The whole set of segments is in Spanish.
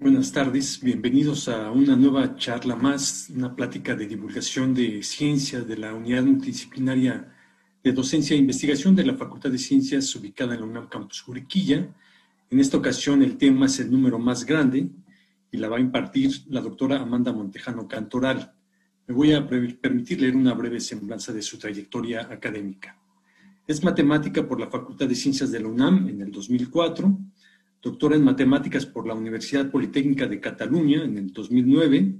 Buenas tardes, bienvenidos a una nueva charla más, una plática de divulgación de ciencia de la Unidad Multidisciplinaria de Docencia e Investigación de la Facultad de Ciencias ubicada en la UNAM Campus Juriquilla. En esta ocasión el tema es el número más grande y la va a impartir la doctora Amanda Montejano Cantoral. Me voy a permitir leer una breve semblanza de su trayectoria académica. Es matemática por la Facultad de Ciencias de la UNAM en el 2004 doctora en matemáticas por la Universidad Politécnica de Cataluña en el 2009.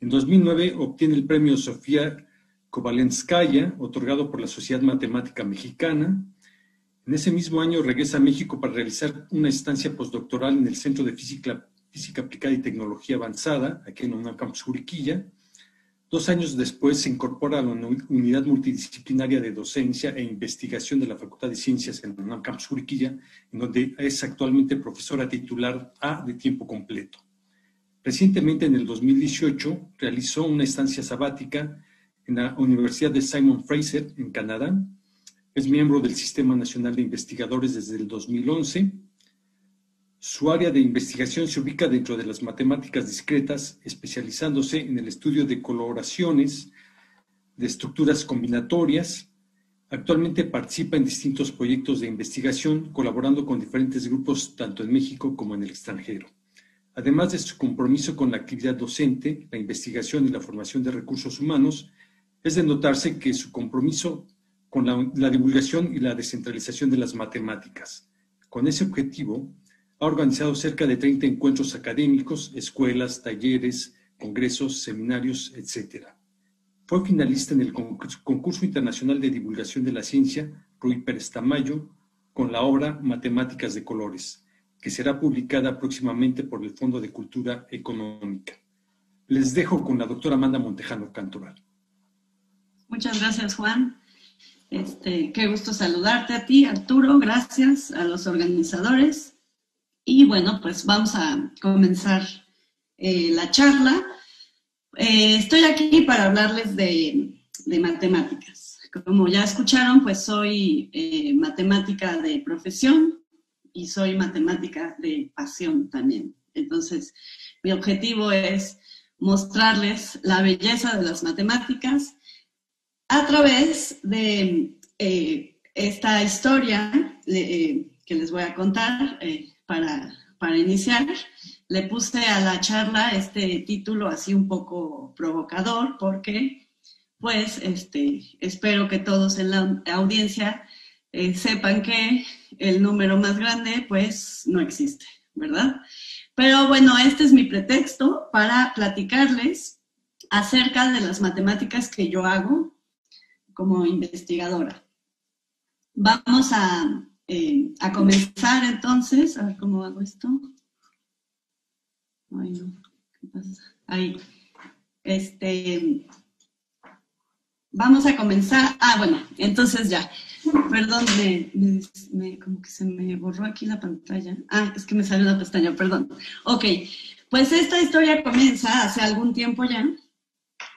En 2009 obtiene el premio Sofía Kovalenskaya, otorgado por la Sociedad Matemática Mexicana. En ese mismo año regresa a México para realizar una estancia postdoctoral en el Centro de Física, Física Aplicada y Tecnología Avanzada, aquí en una campus Juriquilla. Dos años después se incorpora a la Unidad Multidisciplinaria de Docencia e Investigación de la Facultad de Ciencias en la Campus Juriquilla, en donde es actualmente profesora titular A de tiempo completo. Recientemente, en el 2018, realizó una estancia sabática en la Universidad de Simon Fraser, en Canadá. Es miembro del Sistema Nacional de Investigadores desde el 2011 su área de investigación se ubica dentro de las matemáticas discretas, especializándose en el estudio de coloraciones, de estructuras combinatorias. Actualmente participa en distintos proyectos de investigación, colaborando con diferentes grupos tanto en México como en el extranjero. Además de su compromiso con la actividad docente, la investigación y la formación de recursos humanos, es de notarse que su compromiso con la, divulgación y la descentralización de las matemáticas. Con ese objetivo, ha organizado cerca de 30 encuentros académicos, escuelas, talleres, congresos, seminarios, etc. Fue finalista en el concurso internacional de divulgación de la ciencia Rui Pérez Tamayo con la obra Matemáticas de Colores, que será publicada próximamente por el Fondo de Cultura Económica. Les dejo con la doctora Amanda Montejano Cantoral. Muchas gracias, Juan. Este, qué gusto saludarte a ti, Arturo. Gracias a los organizadores y bueno, pues vamos a comenzar eh, la charla. Eh, estoy aquí para hablarles de, matemáticas. Como ya escucharon, pues soy eh, matemática de profesión y soy matemática de pasión también. Entonces, mi objetivo es mostrarles la belleza de las matemáticas a través de esta historia que les voy a contar para, para iniciar, le puse a la charla este título así un poco provocador porque, pues, este, espero que todos en la audiencia eh, sepan que el número más grande, pues, no existe, ¿verdad? Pero bueno, este es mi pretexto para platicarles acerca de las matemáticas que yo hago como investigadora. Vamos a eh, a comenzar entonces, a ver cómo hago esto. Ay, no, ¿qué pasa? Ahí. Este, vamos a comenzar. Ah, bueno, entonces ya. Perdón, me, como que se me borró aquí la pantalla. Ah, es que me salió la pestaña, perdón. Ok, pues esta historia comienza hace algún tiempo ya.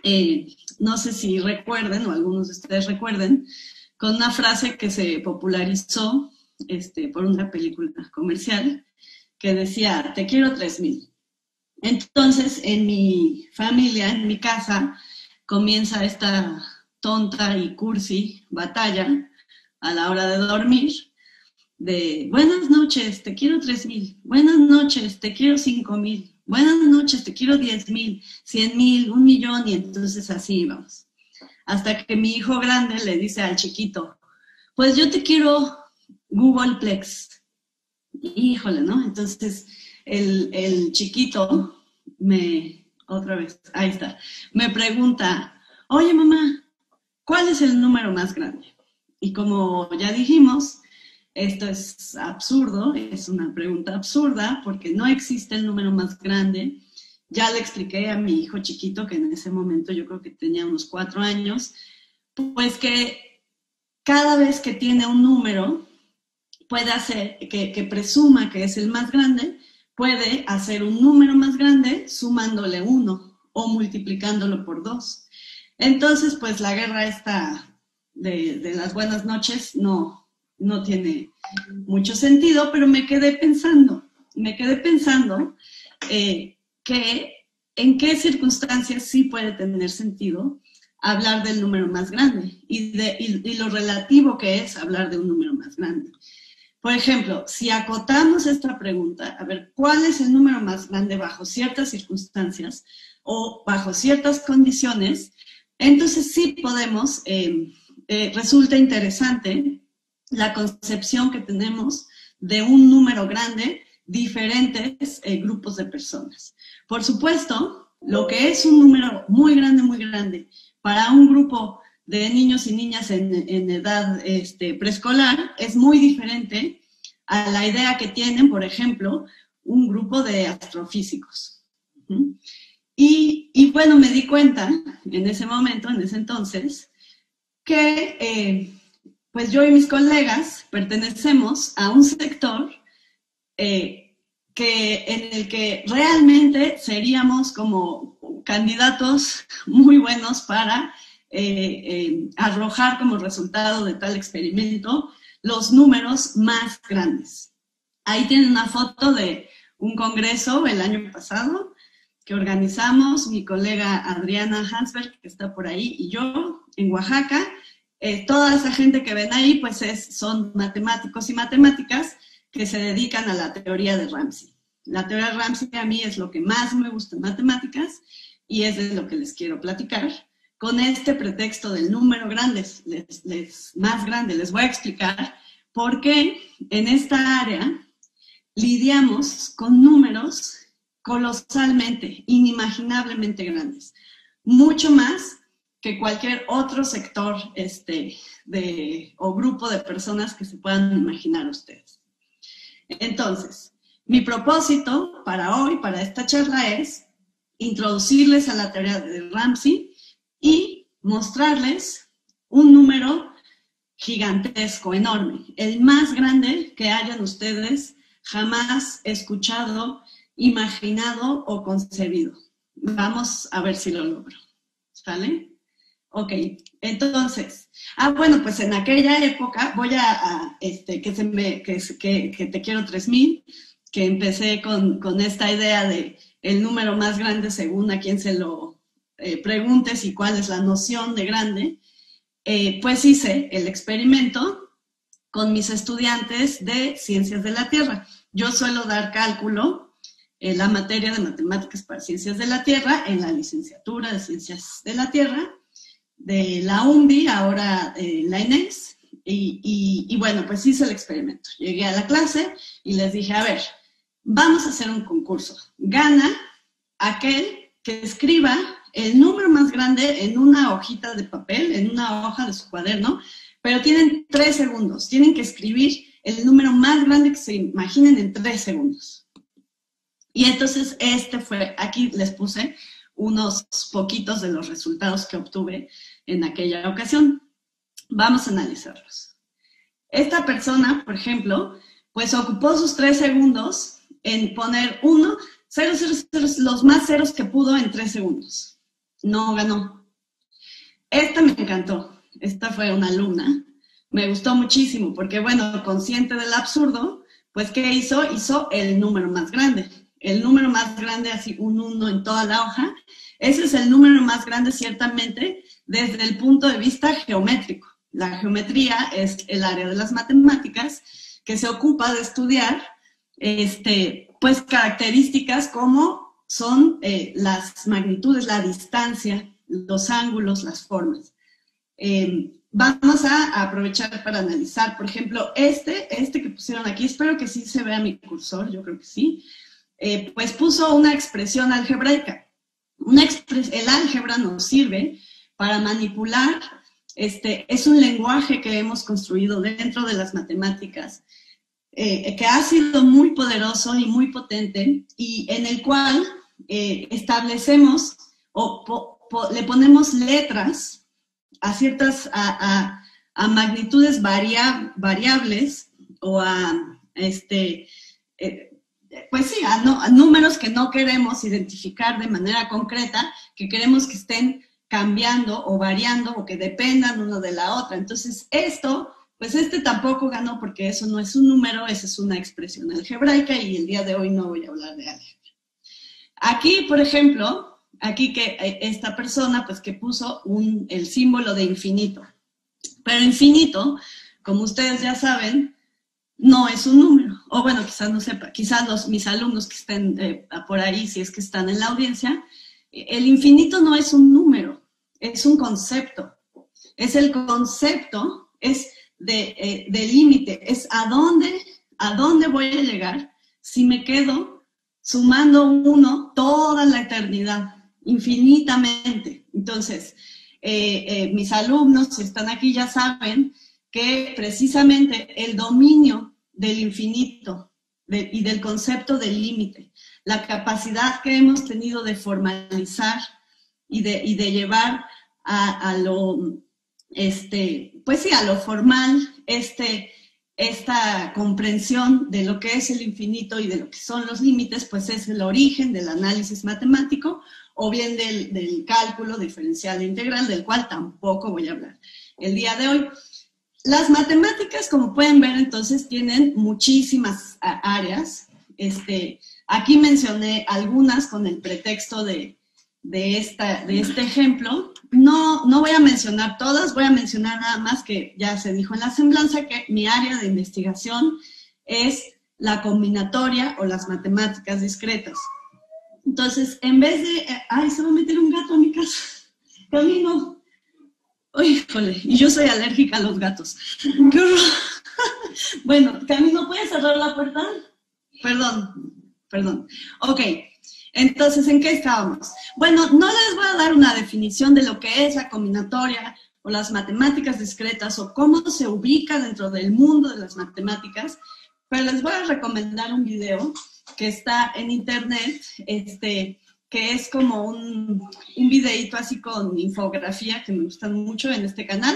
Eh, no sé si recuerden o algunos de ustedes recuerden, con una frase que se popularizó este, por una película comercial que decía, te quiero 3000. Entonces, en mi familia, en mi casa, comienza esta tonta y cursi batalla a la hora de dormir de buenas noches, te quiero 3000, buenas noches, te quiero 5000, buenas noches, te quiero 10000, 100000, un millón y entonces así vamos. Hasta que mi hijo grande le dice al chiquito, pues yo te quiero Googleplex. Híjole, ¿no? Entonces, el, chiquito me, otra vez, ahí está, me pregunta, oye mamá, ¿cuál es el número más grande? Y como ya dijimos, esto es absurdo, es una pregunta absurda porque no existe el número más grande. Ya le expliqué a mi hijo chiquito, que en ese momento yo creo que tenía unos cuatro años, pues que cada vez que tiene un número, puede hacer, que, presuma que es el más grande, puede hacer un número más grande sumándole uno o multiplicándolo por dos. Entonces, pues la guerra esta de, las buenas noches no, no tiene mucho sentido, pero me quedé pensando, me quedé pensando eh, que en qué circunstancias sí puede tener sentido hablar del número más grande y, de, y, lo relativo que es hablar de un número más grande. Por ejemplo, si acotamos esta pregunta, a ver, ¿cuál es el número más grande bajo ciertas circunstancias o bajo ciertas condiciones? Entonces sí podemos, eh, eh, resulta interesante la concepción que tenemos de un número grande, diferentes eh, grupos de personas. Por supuesto, lo que es un número muy grande, muy grande, para un grupo de niños y niñas en, edad este, preescolar es muy diferente a la idea que tienen, por ejemplo, un grupo de astrofísicos. Y, bueno, me di cuenta en ese momento, en ese entonces, que eh, pues yo y mis colegas pertenecemos a un sector eh, que, en el que realmente seríamos como candidatos muy buenos para eh, eh, arrojar como resultado de tal experimento los números más grandes. Ahí tienen una foto de un congreso el año pasado que organizamos mi colega Adriana Hansberg, que está por ahí, y yo en Oaxaca. Eh, toda esa gente que ven ahí, pues es, son matemáticos y matemáticas que se dedican a la teoría de Ramsey. La teoría de Ramsey a mí es lo que más me gusta en matemáticas y es de lo que les quiero platicar. Con este pretexto del número grande, les, más grande, les voy a explicar por qué en esta área lidiamos con números colosalmente, inimaginablemente grandes, mucho más que cualquier otro sector este, de, o grupo de personas que se puedan imaginar ustedes. Entonces, mi propósito para hoy, para esta charla, es introducirles a la teoría de Ramsey y mostrarles un número gigantesco, enorme, el más grande que hayan ustedes jamás escuchado, imaginado o concebido. Vamos a ver si lo logro. ¿Sale? Ok, entonces, ah, bueno, pues en aquella época voy a, este, que, se me, que, que, te quiero 3000, que empecé con, con, esta idea de el número más grande según a quien se lo eh, preguntes y cuál es la noción de grande, eh, pues hice el experimento con mis estudiantes de ciencias de la Tierra. Yo suelo dar cálculo en la materia de matemáticas para ciencias de la Tierra en la licenciatura de ciencias de la Tierra de la UMBI, ahora eh, la INEX, y, bueno, pues hice el experimento. Llegué a la clase y les dije, a ver, vamos a hacer un concurso. Gana aquel que escriba el número más grande en una hojita de papel, en una hoja de su cuaderno, pero tienen tres segundos. Tienen que escribir el número más grande que se imaginen en tres segundos. Y entonces este fue, aquí les puse unos poquitos de los resultados que obtuve en aquella ocasión. Vamos a analizarlos. Esta persona, por ejemplo, pues ocupó sus tres segundos en poner uno, cero, cero, cero, los más ceros que pudo en tres segundos. No ganó. Esta me encantó. Esta fue una alumna. Me gustó muchísimo porque, bueno, consciente del absurdo, pues, ¿qué hizo? Hizo el número más grande el número más grande, así un 1 en toda la hoja. Ese es el número más grande ciertamente desde el punto de vista geométrico. La geometría es el área de las matemáticas que se ocupa de estudiar este, pues, características como son eh, las magnitudes, la distancia, los ángulos, las formas. Em, vamos a aprovechar para analizar, por ejemplo, este, este que pusieron aquí, espero que sí se vea mi cursor, yo creo que sí. Eh, pues puso una expresión algebraica. El álgebra nos sirve para manipular, este, es un lenguaje que hemos construido dentro de las matemáticas, eh, que ha sido muy poderoso y muy potente y en el cual eh, establecemos o le ponemos letras a ciertas, a, magnitudes variables o a, este, pues sí, a, números que no queremos identificar de manera concreta, que queremos que estén cambiando o variando o que dependan uno de la otra. Entonces, esto, pues este tampoco ganó porque eso no es un número, esa es una expresión algebraica y el día de hoy no voy a hablar de álgebra. Aquí, por ejemplo, aquí que eh, esta persona, pues que puso un, el símbolo de infinito. Pero infinito, como ustedes ya saben, no es un número. O bueno, quizás no sepa, quizás los, mis alumnos que estén eh, por ahí, si es que están en la audiencia, el infinito no es un número, es un concepto. Es el concepto, es de, eh, límite, es a dónde, a dónde voy a llegar si me quedo sumando uno toda la eternidad, infinitamente. Entonces, eh, eh, mis alumnos, si están aquí, ya saben que precisamente el dominio del infinito y del concepto del límite, la capacidad que hemos tenido de formalizar y de, y de llevar a, a, lo, este, pues sí, a lo formal, este, esta comprensión de lo que es el infinito y de lo que son los límites, pues es el origen del análisis matemático o bien del, cálculo diferencial e integral, del cual tampoco voy a hablar el día de hoy. Las matemáticas, como pueden ver, entonces tienen muchísimas áreas. Este, aquí mencioné algunas con el pretexto de, de, esta, de este ejemplo. No, no voy a mencionar todas, voy a mencionar nada más que ya se dijo en la semblanza que mi área de investigación es la combinatoria o las matemáticas discretas. Entonces, en vez de, eh, ay, se va a meter un gato a mi casa, camino. Híjole, y yo soy alérgica a los gatos. ¡Qué horror! bueno, Camino, ¿puedes cerrar la puerta? Perdón, perdón. Ok, entonces, ¿en qué estábamos? Bueno, no les voy a dar una definición de lo que es la combinatoria o las matemáticas discretas o cómo se ubica dentro del mundo de las matemáticas, pero les voy a recomendar un video que está en internet, este, que es como un, un videito así con infografía que me gustan mucho en este canal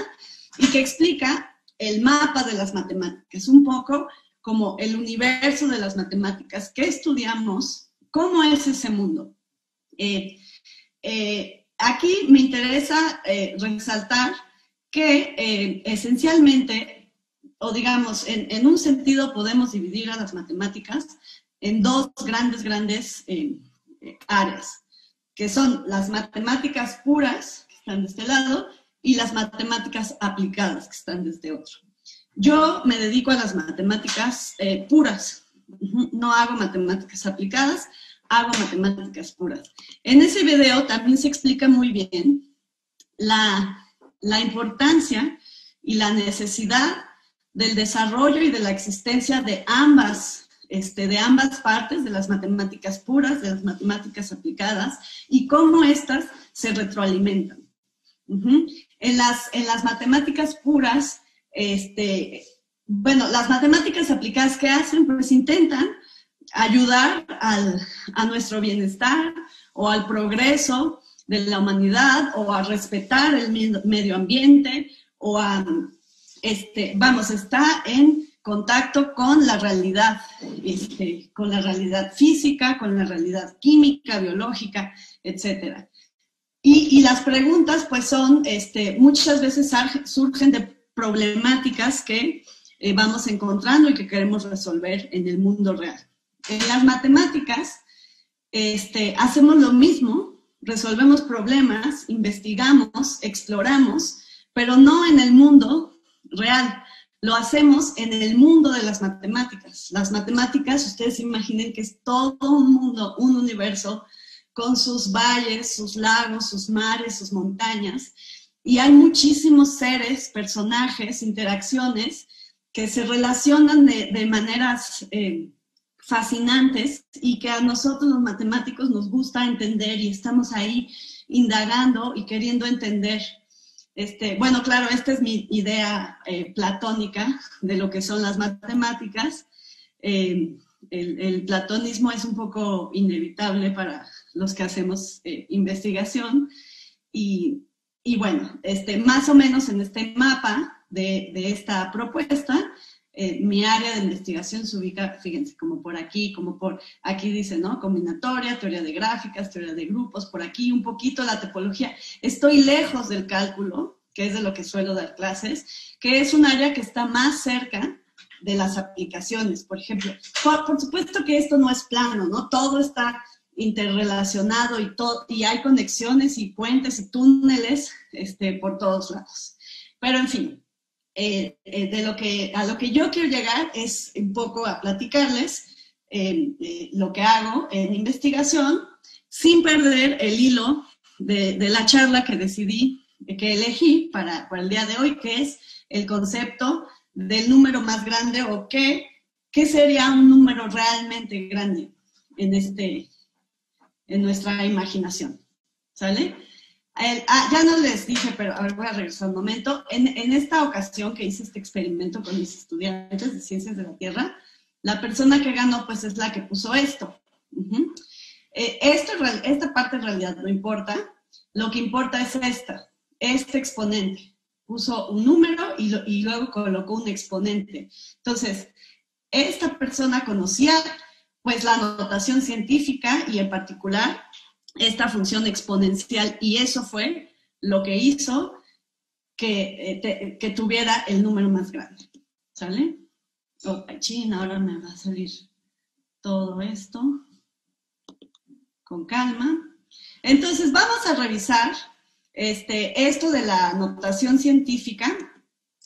y que explica el mapa de las matemáticas, un poco como el universo de las matemáticas, qué estudiamos, cómo es ese mundo. Eh, eh, aquí me interesa eh, resaltar que esencialmente, o digamos, en, en, un sentido podemos dividir a las matemáticas en dos grandes, grandes áreas, que son las matemáticas puras, que están de este lado, y las matemáticas aplicadas, que están desde este otro. Yo me dedico a las matemáticas puras, no hago matemáticas aplicadas, hago matemáticas puras. En ese video también se explica muy bien la, la importancia y la necesidad del desarrollo y de la existencia de ambas este, de ambas partes, de las matemáticas puras, de las matemáticas aplicadas, y cómo éstas se retroalimentan. en, las, en las matemáticas puras, este, bueno, las matemáticas aplicadas que hacen, pues intentan ayudar al, a nuestro bienestar o al progreso de la humanidad o a respetar el medio ambiente o a, este, vamos, está en contacto con la realidad, este, con la realidad física, con la realidad química, biológica, etc. Y, las preguntas, pues son, este, muchas veces surgen de problemáticas que eh, vamos encontrando y que queremos resolver en el mundo real. En las matemáticas, este, hacemos lo mismo, resolvemos problemas, investigamos, exploramos, pero no en el mundo real lo hacemos en el mundo de las matemáticas. Las matemáticas, ustedes imaginen que es todo un mundo, un universo, con sus valles, sus lagos, sus mares, sus montañas. Y hay muchísimos seres, personajes, interacciones que se relacionan de, maneras eh, fascinantes y que a nosotros los matemáticos nos gusta entender y estamos ahí indagando y queriendo entender este, bueno, claro, esta es mi idea eh, platónica de lo que son las matemáticas. Eh, el, platonismo es un poco inevitable para los que hacemos investigación y, bueno, este, más o menos en este mapa de, esta propuesta, mi área de investigación se ubica, fíjense, como por aquí, como por aquí dice, ¿no? Combinatoria, teoría de gráficas, teoría de grupos, por aquí un poquito la topología. Estoy lejos del cálculo, que es de lo que suelo dar clases, que es un área que está más cerca de las aplicaciones, por ejemplo. Por, supuesto que esto no es plano, ¿no? Todo está interrelacionado y, todo, y hay conexiones y puentes y túneles este, por todos lados. Pero en fin, eh, eh, de lo que, a lo que yo quiero llegar es un poco a platicarles eh, lo que hago en investigación sin perder el hilo de, la charla que decidí, que elegí para, para el día de hoy, que es el concepto del número más grande o qué, qué sería un número realmente grande en, este, en nuestra imaginación. ¿Sale? Ah, ya no les dije, pero a ver, voy a regresar un momento. En, en, esta ocasión que hice este experimento con mis estudiantes de Ciencias de la Tierra, la persona que ganó, pues es la que puso esto. eh, esto. Esta parte en realidad no importa. Lo que importa es esta, este exponente. Puso un número y, lo, y luego colocó un exponente. Entonces, esta persona conocía pues la notación científica y en particular esta función exponencial y eso fue lo que hizo que, eh, que tuviera el número más grande. ¿Sale? Oh, chin, ahora me va a salir todo esto con calma. Entonces vamos a revisar este, esto de la notación científica,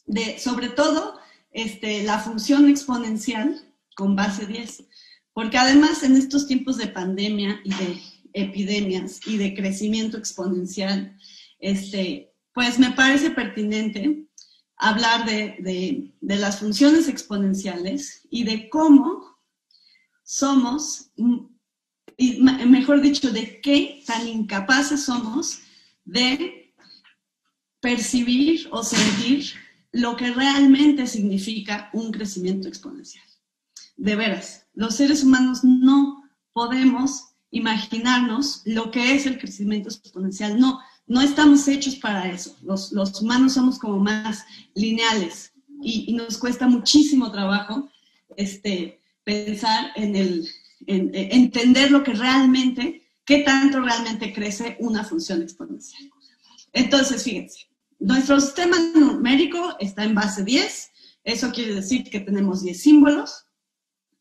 de, sobre todo este, la función exponencial con base 10, porque además en estos tiempos de pandemia y de epidemias y de crecimiento exponencial, este, pues me parece pertinente hablar de, de, de, las funciones exponenciales y de cómo somos, y mejor dicho, de qué tan incapaces somos de percibir o sentir lo que realmente significa un crecimiento exponencial. De veras, los seres humanos no podemos imaginarnos lo que es el crecimiento exponencial. No, no estamos hechos para eso. Los, los humanos somos como más lineales y, y, nos cuesta muchísimo trabajo este, pensar en el, en, en entender lo que realmente, qué tanto realmente crece una función exponencial. Entonces, fíjense, nuestro sistema numérico está en base 10, eso quiere decir que tenemos 10 símbolos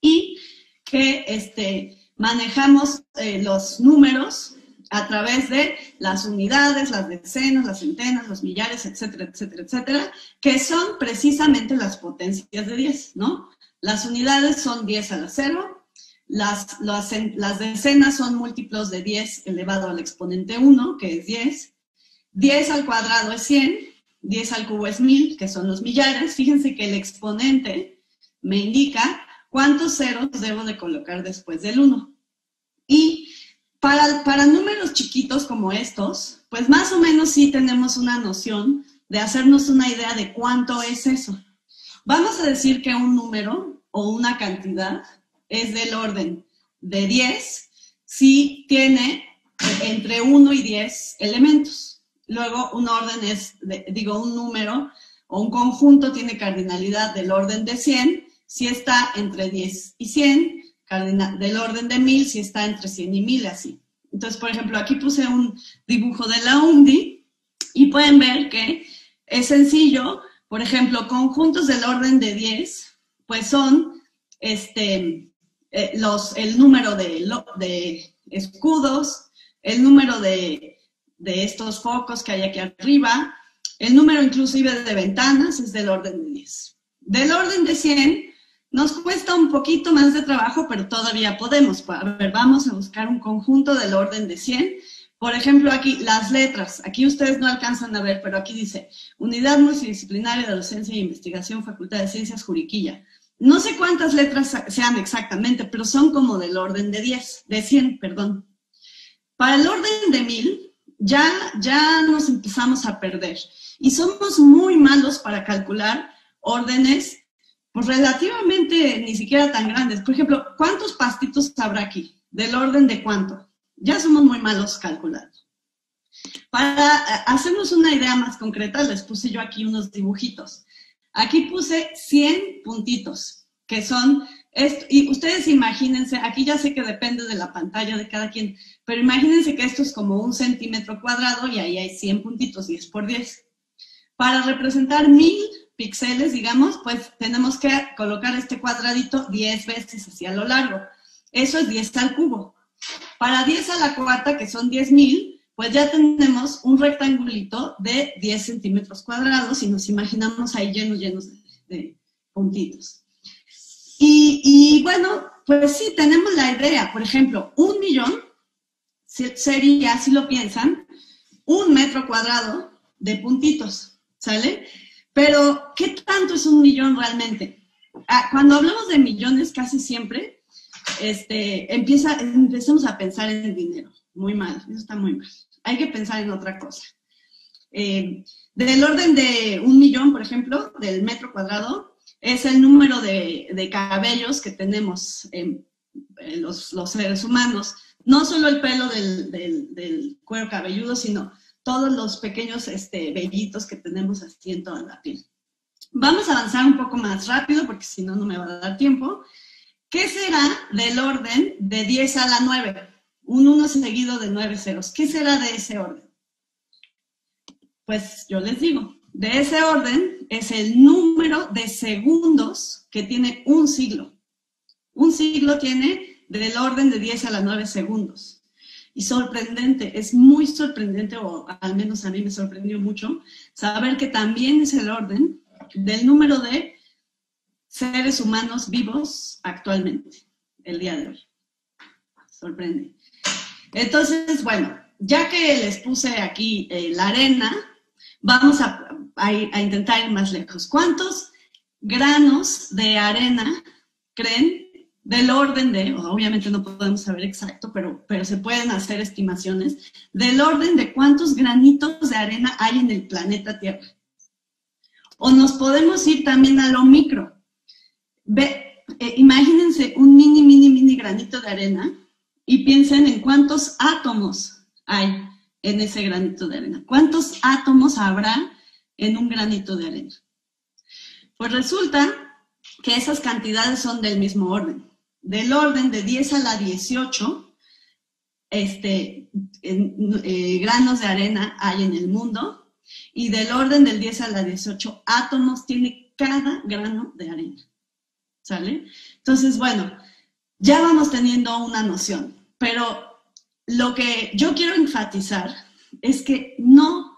y que este, manejamos eh, los números a través de las unidades, las decenas, las centenas, los millares, etcétera, etcétera, etcétera, que son precisamente las potencias de 10, ¿no? Las unidades son 10 a la 0, las, las, las decenas son múltiplos de 10 elevado al exponente 1, que es 10, 10 al cuadrado es 100, 10 al cubo es 1000, que son los millares. Fíjense que el exponente me indica cuántos ceros debo de colocar después del 1. Y para, para números chiquitos como estos, pues más o menos sí tenemos una noción de hacernos una idea de cuánto es eso. Vamos a decir que un número o una cantidad es del orden de 10 si tiene entre 1 y 10 elementos. Luego, un orden es, digo, un número o un conjunto tiene cardinalidad del orden de 100 si está entre 10 y 100, cardinal, del orden de 1000 si está entre 100 y 1000, así. Entonces, por ejemplo, aquí puse un dibujo de la UNDI y pueden ver que es sencillo. Por ejemplo, conjuntos del orden de 10, pues son este, eh, los, el número de, de escudos, el número de de estos focos que hay aquí arriba. El número inclusive de ventanas es del orden de 10. Del orden de 100 nos cuesta un poquito más de trabajo, pero todavía podemos. A ver, vamos a buscar un conjunto del orden de 100. Por ejemplo, aquí las letras. Aquí ustedes no alcanzan a ver, pero aquí dice Unidad Multidisciplinaria de Docencia e Investigación, Facultad de Ciencias, Juriquilla. No sé cuántas letras sean exactamente, pero son como del orden de 10, de 100, perdón. Para el orden de 1000, ya, ya nos empezamos a perder. Y somos muy malos para calcular órdenes, pues relativamente ni siquiera tan grandes. Por ejemplo, ¿cuántos pastitos habrá aquí? ¿Del orden de cuánto? Ya somos muy malos calculando. Para hacernos una idea más concreta, les puse yo aquí unos dibujitos. Aquí puse 100 puntitos, que son y ustedes imagínense, aquí ya sé que depende de la pantalla de cada quien, pero imagínense que esto es como un centímetro cuadrado y ahí hay 100 puntitos, 10 por 10. Para representar mil píxeles, digamos, pues tenemos que colocar este cuadradito 10 veces hacia lo largo. Eso es 10 al cubo. Para 10 a la cuarta, que son 10.000, pues ya tenemos un rectangulito de 10 centímetros cuadrados y nos imaginamos ahí llenos, llenos de, puntitos. Y, y, bueno, pues sí, tenemos la idea. Por ejemplo, un millón sería, si lo piensan, un metro cuadrado de puntitos, ¿sale? Pero, ¿qué tanto es un millón realmente? Ah, cuando hablamos de millones, casi siempre este, empezamos a pensar en el dinero. Muy mal, eso está muy mal. Hay que pensar en otra cosa. Eh, del orden de un millón, por ejemplo, del metro cuadrado, es el número de, cabellos que tenemos en, los, seres humanos. No solo el pelo del, cuero cabelludo, sino todos los pequeños este, vellitos que tenemos así en toda la piel. Vamos a avanzar un poco más rápido porque si no, no me va a dar tiempo. ¿Qué será del orden de 10 a la 9? Un 1 seguido de 9 ceros. ¿Qué será de ese orden? Pues yo les digo, de ese orden es el número de segundos que tiene un siglo. Un siglo tiene del orden de 10 a la 9 segundos. Y sorprendente, es muy sorprendente, o al menos a mí me sorprendió mucho, saber que también es el orden del número de seres humanos vivos actualmente, el día de hoy. Sorprende. Entonces, bueno, ya que les puse aquí eh, la arena, vamos a, intentar ir más lejos. ¿Cuántos granos de arena creen del orden de, obviamente no podemos saber exacto, pero, pero se pueden hacer estimaciones, del orden de cuántos granitos de arena hay en el planeta Tierra? O nos podemos ir también a lo micro. Ve, eh, imagínense un mini, mini, mini granito de arena y piensen en cuántos átomos hay en ese granito de arena. ¿Cuántos átomos habrá en un granito de arena? Pues resulta que esas cantidades son del mismo orden. Del orden de 10 a la 18 este, eh, granos de arena hay en el mundo y del orden del 10 a la 18 átomos tiene cada grano de arena. ¿sale? Entonces, bueno, ya vamos teniendo una noción, pero lo que yo quiero enfatizar es que no,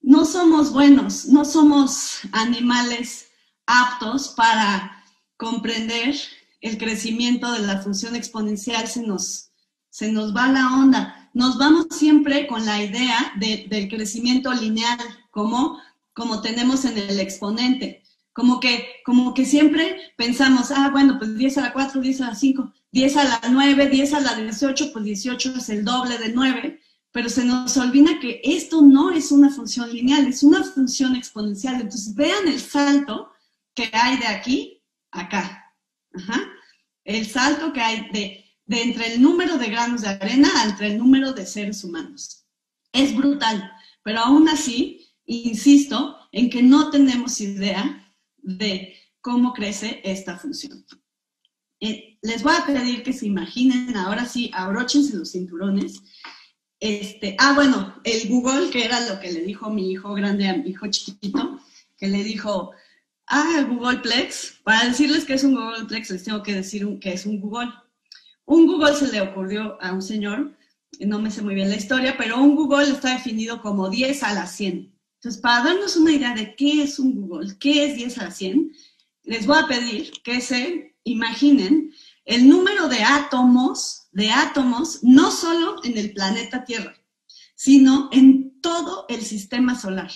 no somos buenos, no somos animales aptos para comprender el crecimiento de la función exponencial, se nos, se nos va la onda. Nos vamos siempre con la idea del crecimiento lineal, como, como tenemos en el exponente. Como que, como que siempre pensamos, ah, bueno, pues 10 a la 4, 10 a la 5, 10 a la 9, 10 a la 18, pues 18 es el doble de 9, pero se nos olvida que esto no es una función lineal, es una función exponencial. Entonces, vean el salto que hay de aquí a acá. El salto que hay de, de entre el número de granos de arena entre el número de seres humanos. Es brutal, pero aún así, insisto en que no tenemos idea de cómo crece esta función. Eh, les voy a pedir que se imaginen, ahora sí, abróchense los cinturones. Este, ah, bueno, el Google, que era lo que le dijo mi hijo grande a mi hijo chiquito, que le dijo, ah, Google Plex. Para decirles que es un Google Plex, les tengo que decir que es un Google. Un Google se le ocurrió a un señor, no me sé muy bien la historia, pero un Google está definido como 10 a la 100. Entonces, para darnos una idea de qué es un Google, qué es 10 a la 100, les voy a pedir que se imaginen el número de átomos, de átomos, no solo en el planeta Tierra, sino en todo el sistema solar.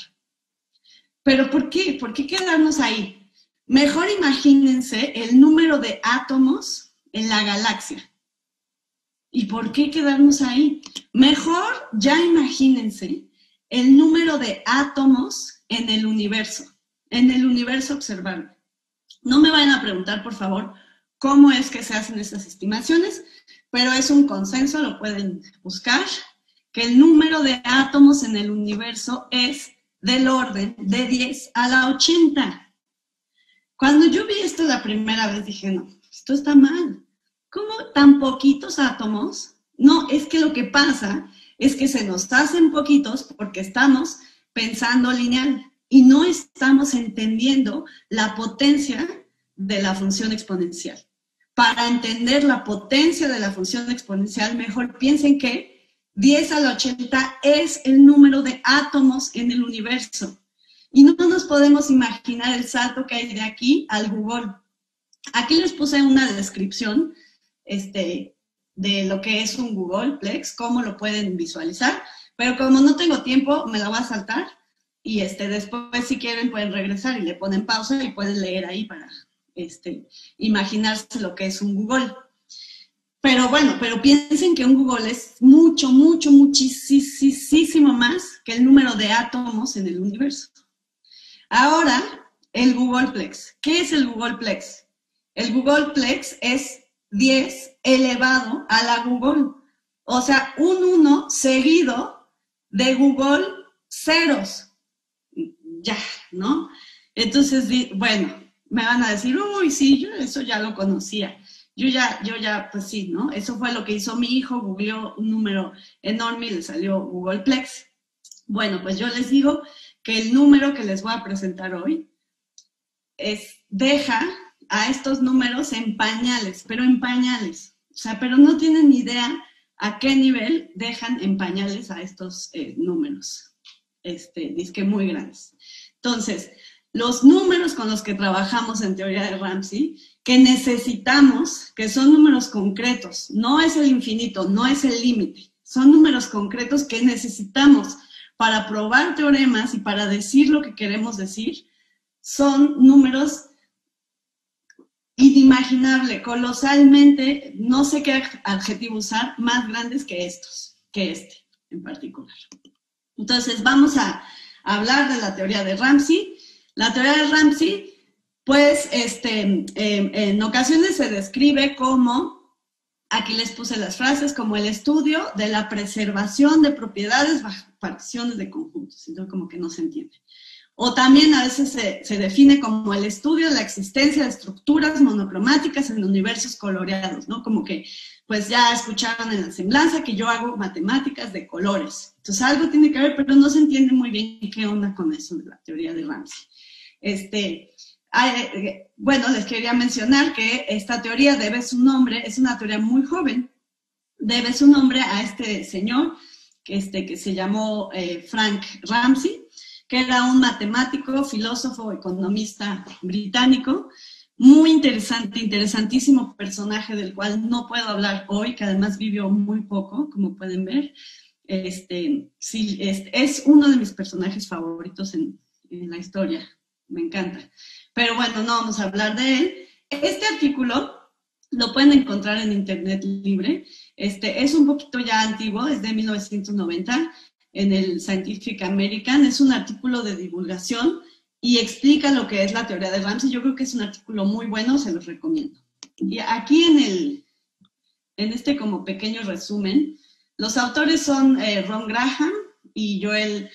¿Pero por qué? ¿Por qué quedarnos ahí? Mejor imagínense el número de átomos en la galaxia. ¿Y por qué quedarnos ahí? Mejor ya imagínense el número de átomos en el universo, en el universo observable. No me vayan a preguntar, por favor, cómo es que se hacen esas estimaciones, pero es un consenso, lo pueden buscar, que el número de átomos en el universo es del orden de 10 a la 80. Cuando yo vi esto la primera vez dije, no, esto está mal. ¿Cómo tan poquitos átomos? No, es que lo que pasa es que se nos hacen poquitos porque estamos pensando lineal y no estamos entendiendo la potencia de la función exponencial. para entender la potencia de la función exponencial, mejor piensen que 10 al 80 es el número de átomos en el universo. Y no nos podemos imaginar el salto que hay de aquí al Google. Aquí les puse una descripción este, de lo que es un Google Plex, cómo lo pueden visualizar, pero como no tengo tiempo, me la voy a saltar y este, después si quieren pueden regresar y le ponen pausa y pueden leer ahí para este, imaginarse lo que es un Google. Pero bueno, pero piensen que un Google es mucho, mucho, muchísimo más que el número de átomos en el universo. Ahora, el Googleplex. ¿Qué es el Googleplex? El Googleplex es 10 elevado a la Google. O sea, un 1 seguido de Google ceros. Ya, ¿no? Entonces, bueno, me van a decir, uy, sí, yo eso ya lo conocía. Yo ya, yo ya, pues sí, ¿no? Eso fue lo que hizo mi hijo, googleó un número enorme y le salió Googleplex. Bueno, pues yo les digo que el número que les voy a presentar hoy es, deja a estos números en pañales, pero en pañales. O sea, pero no tienen idea a qué nivel dejan en pañales a estos eh, números. Este, disque muy grandes. Entonces, los números con los que trabajamos en teoría de Ramsey, que necesitamos, que son números concretos, no es el infinito, no es el límite, son números concretos que necesitamos para probar teoremas y para decir lo que queremos decir, son números inimaginable, colosalmente, no sé qué adjetivo usar, más grandes que estos, que este en particular. Entonces, vamos a hablar de la teoría de Ramsey. La teoría de Ramsey, pues, este, em, en ocasiones se describe como, aquí les puse las frases, como el estudio de la preservación de propiedades bajo particiones de conjuntos, entonces como que no se entiende. O también a veces se, define como el estudio de la existencia de estructuras monocromáticas en universos coloreados, ¿no? Como que, pues ya escucharon en la semblanza que yo hago matemáticas de colores. Entonces algo tiene que ver, pero no se entiende muy bien qué onda con eso de la teoría de Ramsey. Este, bueno, les quería mencionar que esta teoría debe su nombre, es una teoría muy joven, debe su nombre a este señor que, este, que se llamó eh, Frank Ramsey, que era un matemático, filósofo, economista británico, muy interesante, interesantísimo personaje del cual no puedo hablar hoy, que además vivió muy poco, como pueden ver. Este, sí, es, uno de mis personajes favoritos en la historia me encanta. Pero bueno, no vamos a hablar de él. Este artículo lo pueden encontrar en Internet libre. Este, es un poquito ya antiguo, es de 1990, en el Scientific American. Es un artículo de divulgación y explica lo que es la teoría de Ramsey. Yo creo que es un artículo muy bueno, se los recomiendo. Y aquí en, el, en este como pequeño resumen, los autores son eh, Ron Graham y Joel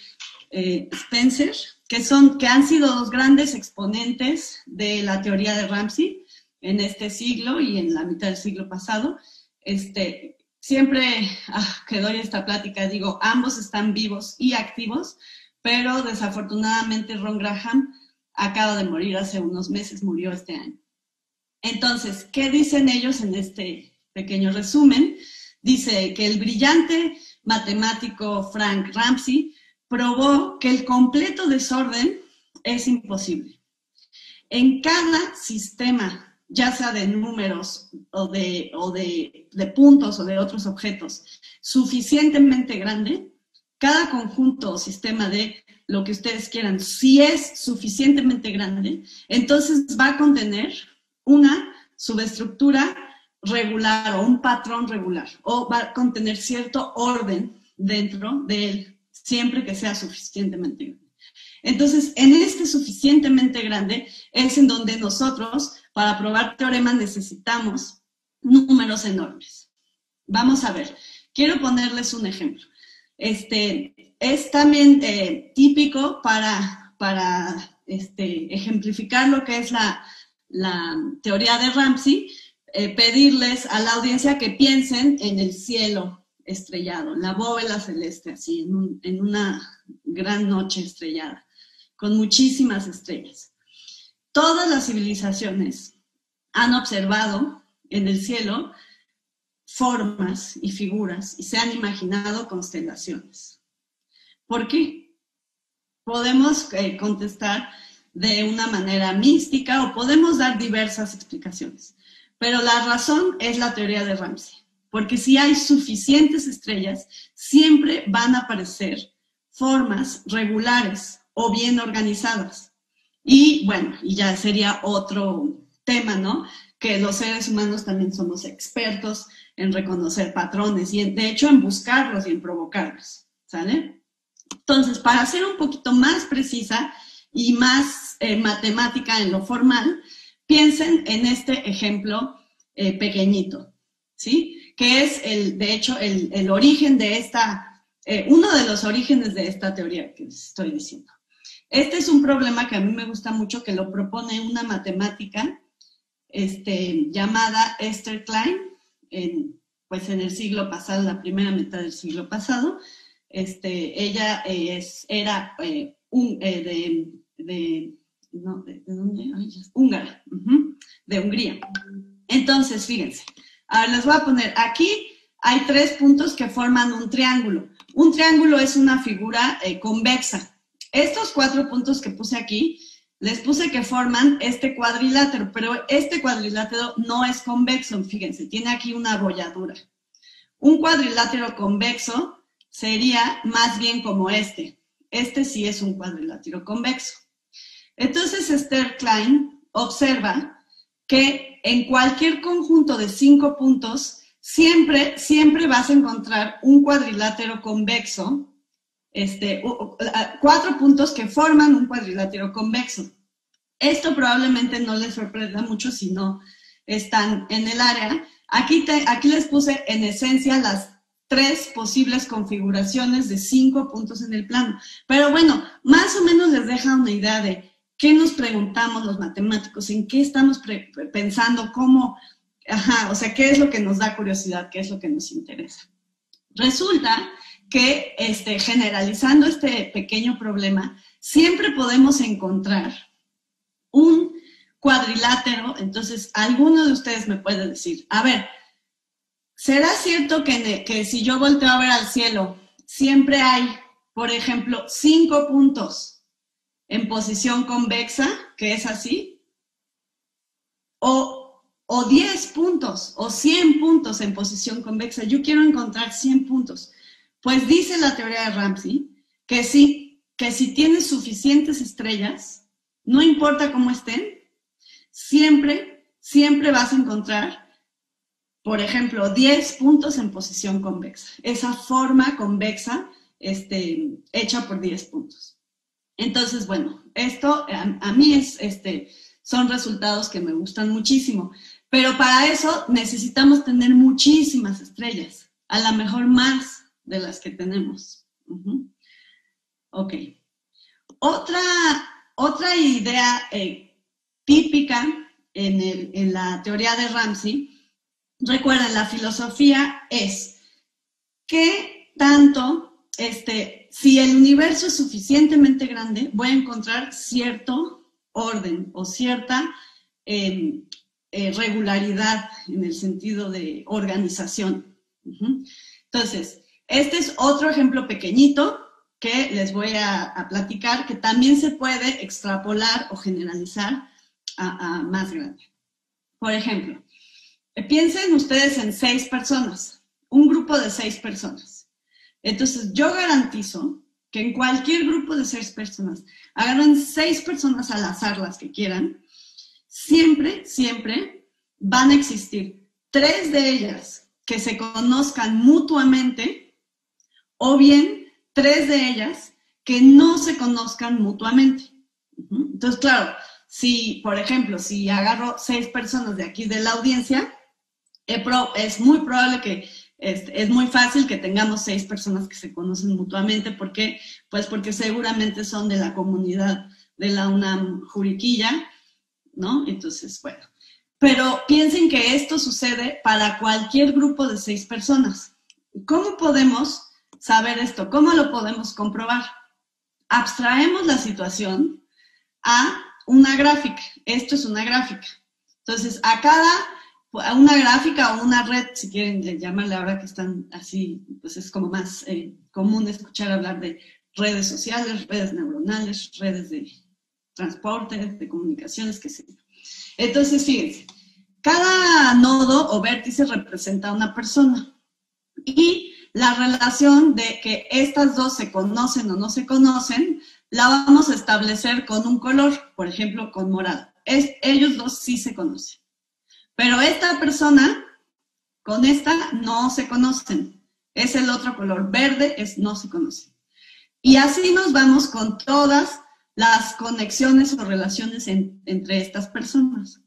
eh, Spencer que, son, que han sido dos grandes exponentes de la teoría de Ramsey en este siglo y en la mitad del siglo pasado. Este, siempre ah, que doy esta plática digo, ambos están vivos y activos, pero desafortunadamente Ron Graham acaba de morir hace unos meses, murió este año. Entonces, ¿qué dicen ellos en este pequeño resumen? Dice que el brillante matemático Frank Ramsey probó que el completo desorden es imposible. En cada sistema, ya sea de números o de, de, puntos o de otros objetos, suficientemente grande, cada conjunto o sistema de lo que ustedes quieran, si es suficientemente grande, entonces va a contener una subestructura regular o un patrón regular, o va a contener cierto orden dentro de él siempre que sea suficientemente grande. Entonces, en este suficientemente grande es en donde nosotros, para probar teoremas, necesitamos números enormes. Vamos a ver, quiero ponerles un ejemplo. Este, es también eh, típico para, para este, ejemplificar lo que es la, teoría de Ramsey, eh, pedirles a la audiencia que piensen en el cielo, estrellado, la bóveda celeste, así, en, una gran noche estrellada, con muchísimas estrellas. Todas las civilizaciones han observado en el cielo formas y figuras y se han imaginado constelaciones. ¿Por qué? Podemos eh, contestar de una manera mística o podemos dar diversas explicaciones, pero la razón es la teoría de Ramsey, porque si hay suficientes estrellas, siempre van a aparecer formas regulares o bien organizadas. Y bueno, y ya sería otro tema, ¿no? Que los seres humanos también somos expertos en reconocer patrones y de hecho en buscarlos y en provocarlos, ¿sale? Entonces, para ser un poquito más precisa y más eh, matemática en lo formal, piensen en este ejemplo eh, pequeñito, ¿sí? Que es, el, de hecho, el, origen de esta, eh, uno de los orígenes de esta teoría que estoy diciendo. Este es un problema que a mí me gusta mucho, que lo propone una matemática este, llamada Esther Klein, pues en el siglo pasado, la primera mitad del siglo pasado. Este, ella es, era eh, un, eh, de, de, no, de, dónde? húngara, de Hungría. Entonces, fíjense, ahora les voy a poner aquí, hay tres puntos que forman un triángulo. Un triángulo es una figura eh, convexa. Estos cuatro puntos que puse aquí les puse que forman este cuadrilátero, pero este cuadrilátero no es convexo, fíjense, tiene aquí una abolladura. Un cuadrilátero convexo sería más bien como este. Este sí es un cuadrilátero convexo. Entonces Esther Klein observa que en cualquier conjunto de cinco puntos, siempre, siempre vas a encontrar un cuadrilátero convexo este, cuatro puntos que forman un cuadrilátero convexo. Esto probablemente no les sorprenda mucho si no están en el área. Aquí, aquí les puse en esencia las tres posibles configuraciones de cinco puntos en el plano. Pero bueno, más o menos les deja una idea de qué nos preguntamos los matemáticos, en qué estamos pensando, cómo, ajá, o sea, qué es lo que nos da curiosidad, qué es lo que nos interesa. Resulta que este, generalizando este pequeño problema, siempre podemos encontrar un cuadrilátero. Entonces, alguno de ustedes me puede decir, a ver, ¿será cierto que, que si yo volteo a ver al cielo, siempre hay, por ejemplo, cinco puntos en posición convexa, que es así? O o 10 puntos o 100 puntos en posición convexa. Yo quiero encontrar 100 puntos. Pues dice la teoría de Ramsey que sí, que si tienes suficientes estrellas, no importa cómo estén, siempre, siempre vas a encontrar, por ejemplo, 10 puntos en posición convexa. Esa forma convexa este, hecha por 10 puntos. Entonces, bueno, esto a, mí es, este, son resultados que me gustan muchísimo. Pero para eso necesitamos tener muchísimas estrellas, a lo mejor más de las que tenemos. Ok. Otra, otra idea eh, típica en, la teoría de Ramsey, recuerden, la filosofía es que tanto, este, si el universo es suficientemente grande, voy a encontrar cierto orden o cierta em, eh, regularidad en el sentido de organización. Entonces, este es otro ejemplo pequeñito que les voy a, platicar, que también se puede extrapolar o generalizar a, más grande. Por ejemplo, piensen ustedes en seis personas, un grupo de seis personas. Entonces, yo garantizo que en cualquier grupo de seis personas, agarren seis personas al azar las que quieran, siempre, siempre van a existir tres de ellas que se conozcan mutuamente o bien tres de ellas que no se conozcan mutuamente. Entonces, claro, si, por ejemplo, si agarro seis personas de aquí de la audiencia, es muy probable que es, muy fácil que tengamos seis personas que se conocen mutuamente. ¿Por qué? Pues porque seguramente son de la comunidad de la UNAM Juriquilla, ¿no? Entonces, bueno. Pero piensen que esto sucede para cualquier grupo de seis personas. ¿Cómo podemos saber esto. ¿Cómo lo podemos comprobar? Abstraemos la situación a una gráfica. Esto es una gráfica. Entonces, a cada una gráfica o una red, si quieren llamarle ahora que están así, pues es como más eh, común escuchar hablar de redes sociales, redes neuronales, redes de transporte, de comunicaciones, qué sé Entonces, fíjense, cada nodo o vértice representa a una persona y la relación de que estas dos se conocen o no se conocen, la vamos a establecer con un color, por ejemplo, con morado. Es, ellos dos sí se conocen. Pero esta persona con esta no se conocen. Es el otro color. Verde es no se conocen. Y así nos vamos con todas las conexiones o relaciones entre estas personas.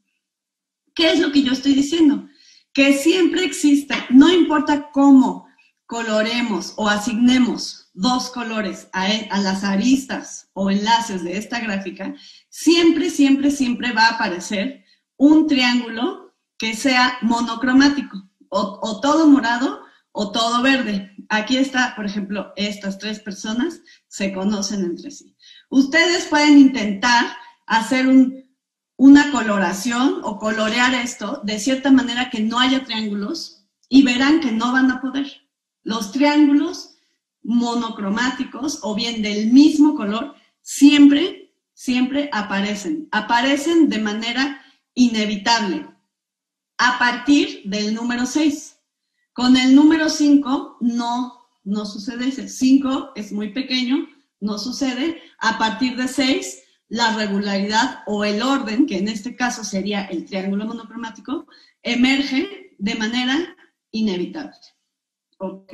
¿Qué es lo que yo estoy diciendo? Que siempre existe, no importa cómo coloremos o asignemos dos colores a, a, las aristas o enlaces de esta gráfica, siempre, siempre, siempre va a aparecer un triángulo que sea monocromático, o, todo morado o todo verde. Aquí está, por ejemplo, estas tres personas se conocen entre sí. Ustedes pueden intentar hacer un, una coloración o colorear esto de cierta manera que no haya triángulos y verán que no van a poder. Los triángulos monocromáticos o bien del mismo color siempre, siempre aparecen. Aparecen de manera inevitable a partir del número 6. Con el número 5 no, no sucede ese. 5 es muy pequeño, no sucede. A partir de 6, la regularidad o el orden, que en este caso sería el triángulo monocromático, emerge de manera inevitable. Ok.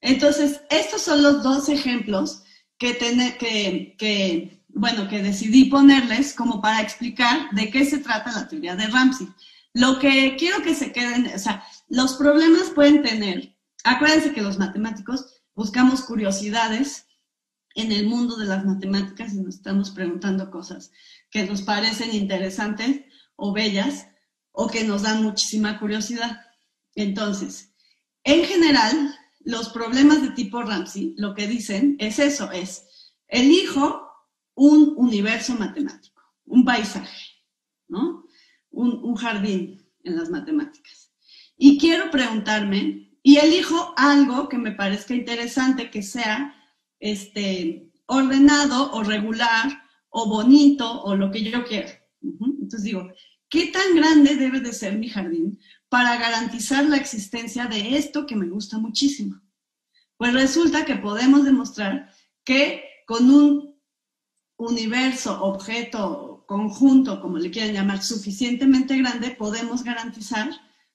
Entonces, estos son los dos ejemplos que, que, que, bueno, que decidí ponerles como para explicar de qué se trata la teoría de Ramsey. Lo que quiero que se queden, o sea, los problemas pueden tener, acuérdense que los matemáticos buscamos curiosidades en el mundo de las matemáticas y nos estamos preguntando cosas que nos parecen interesantes o bellas o que nos dan muchísima curiosidad. Entonces, en general, los problemas de tipo Ramsey lo que dicen es eso, es elijo un universo matemático, un paisaje, ¿no? Un, jardín en las matemáticas. Y quiero preguntarme, y elijo algo que me parezca interesante, que sea este, ordenado o regular o bonito o lo que yo quiera. Entonces digo, ¿qué tan grande debe de ser mi jardín para garantizar la existencia de esto que me gusta muchísimo? Pues resulta que podemos demostrar que con un universo, objeto, conjunto, como le quieran llamar, suficientemente grande, podemos garantizar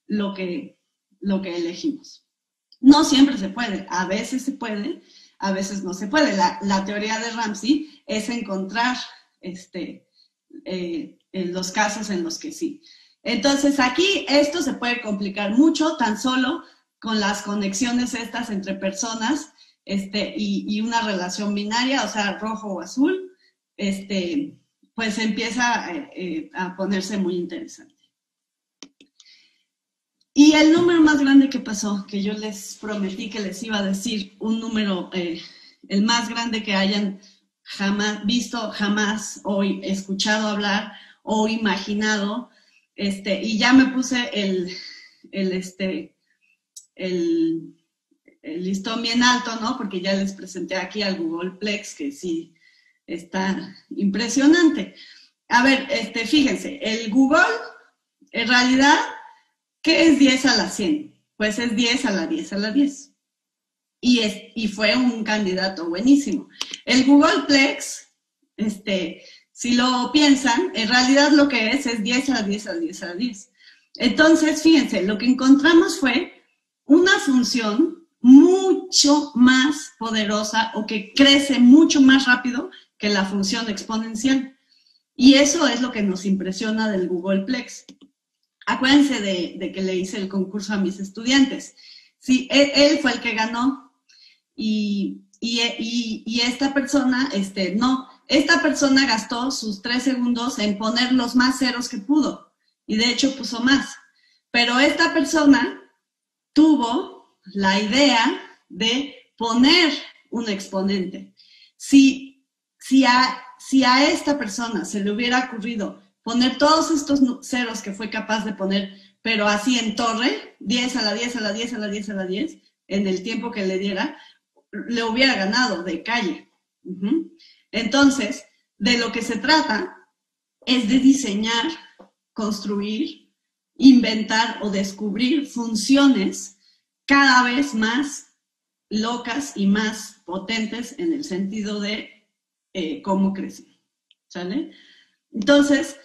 lo que, lo que elegimos. No siempre se puede, a veces se puede, a veces no se puede. La, teoría de Ramsey es encontrar este, eh, los casos en los que sí. Entonces aquí esto se puede complicar mucho, tan solo con las conexiones estas entre personas este, y, una relación binaria, o sea, rojo o azul, este, pues empieza eh, eh, a ponerse muy interesante. Y el número más grande que pasó, que yo les prometí que les iba a decir, un número, eh, el más grande que hayan jamás visto, jamás o escuchado hablar o imaginado, este, y ya me puse el, el, este, el, el listón bien alto, ¿no? Porque ya les presenté aquí al Google Plex, que sí está impresionante. A ver, este, fíjense, el Google, en realidad, ¿Qué es 10 a la 100? Pues es 10 a la 10 a la 10. Y, es, y fue un candidato buenísimo. El Google Plex, este, si lo piensan, en realidad lo que es es 10 a la 10 a la 10 a la 10. Entonces, fíjense, lo que encontramos fue una función mucho más poderosa o que crece mucho más rápido que la función exponencial. Y eso es lo que nos impresiona del Google Plex acuérdense de, que le hice el concurso a mis estudiantes. Sí, él, fue el que ganó y, esta persona, este, no, esta persona gastó sus tres segundos en poner los más ceros que pudo y de hecho puso más. Pero esta persona tuvo la idea de poner un exponente. Si, si, a, si a esta persona se le hubiera ocurrido poner todos estos ceros que fue capaz de poner pero así en torre, 10 a la 10 a la 10 a la 10 a la 10, en el tiempo que le diera, le hubiera ganado de calle. Entonces, de lo que se trata es de diseñar, construir, inventar o descubrir funciones cada vez más locas y más potentes en el sentido de eh, cómo crecen. ¿Sale? Entonces,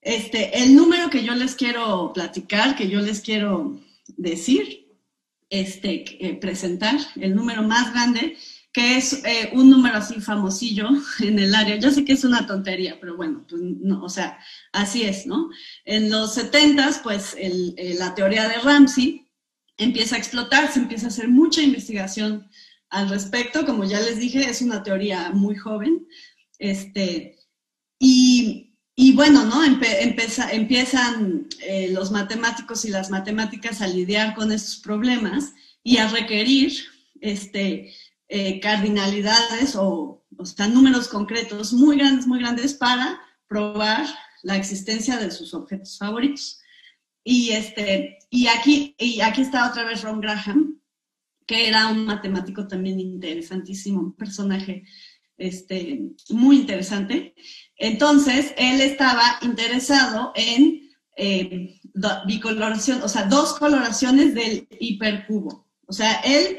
este, el número que yo les quiero platicar, que yo les quiero decir, este, eh, presentar, el número más grande, que es eh, un número así famosillo en el área. Yo sé que es una tontería, pero bueno, pues no, o sea, así es, ¿no? En los 70 pues la teoría de Ramsey empieza a explotar, se empieza a hacer mucha investigación al respecto. Como ya les dije, es una teoría muy joven. Este, y, y bueno, ¿no? empiezan eh, los matemáticos y las matemáticas a lidiar con estos problemas y a requerir este, eh, cardinalidades o, o sea, números concretos muy grandes, muy grandes para probar la existencia de sus objetos favoritos. Y, este, y, aquí, y aquí está otra vez Ron Graham, que era un matemático también interesantísimo, un personaje este, muy interesante. Entonces, él estaba interesado en eh, bicoloración, o sea, dos coloraciones del hipercubo. O sea, él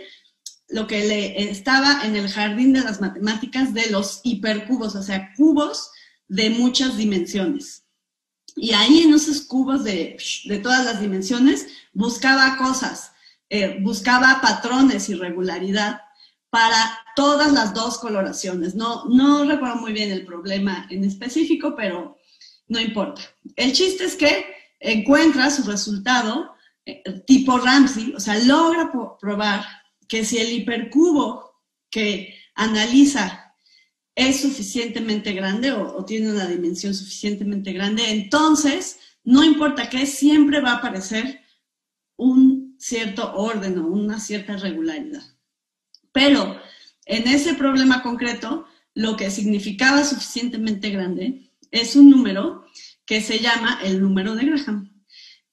lo que le estaba en el jardín de las matemáticas de los hipercubos, o sea, cubos de muchas dimensiones. Y ahí en esos cubos de, todas las dimensiones buscaba cosas, eh, buscaba patrones y regularidad para todas las dos coloraciones. No, no recuerdo muy bien el problema en específico, pero no importa. El chiste es que encuentra su resultado eh, tipo Ramsey, o sea, logra probar que si el hipercubo que analiza es suficientemente grande o, tiene una dimensión suficientemente grande, entonces no importa qué, siempre va a aparecer un cierto orden o una cierta regularidad. Pero en ese problema concreto, lo que significaba suficientemente grande es un número que se llama el número de Graham,